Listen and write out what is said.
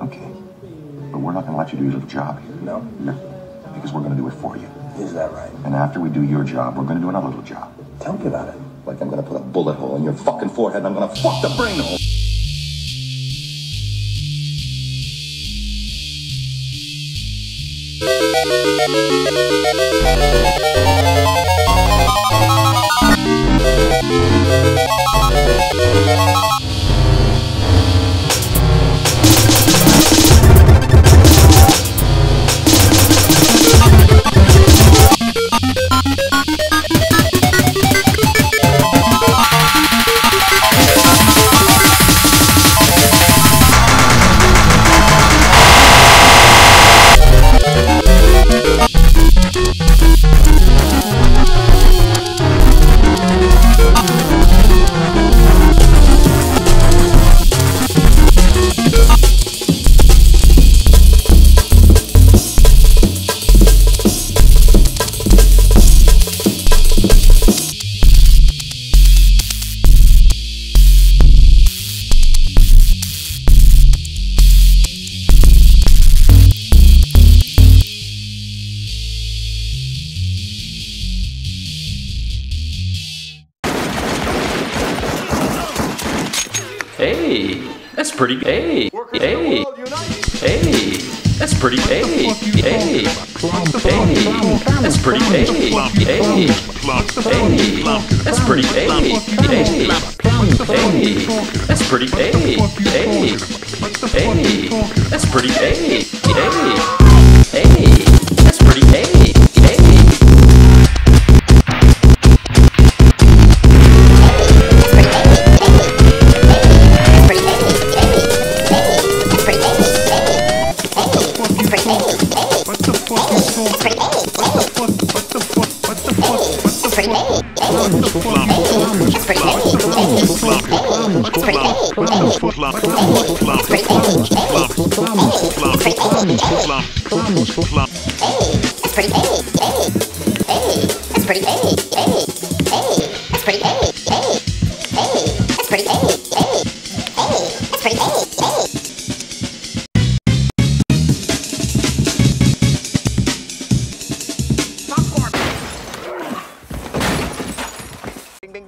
Okay. But we're not gonna let you do your little job here. No? No. Because we're gonna do it for you. Is that right? And after we do your job, we're gonna do another little job. Tell me about it. Like I'm gonna put a bullet hole in your fucking forehead and I'm gonna fuck the brain hole. Hey, that's pretty. Hey, hey, hey, that's pretty. Hey, hey, hey, that's pretty. Hey, hey, hey, that's pretty. Hey, hey, hey, that's pretty. Hey, hey, hey, that's pretty. Hey, hey, pretty. Hey, hey, hey, that's pretty. Hey.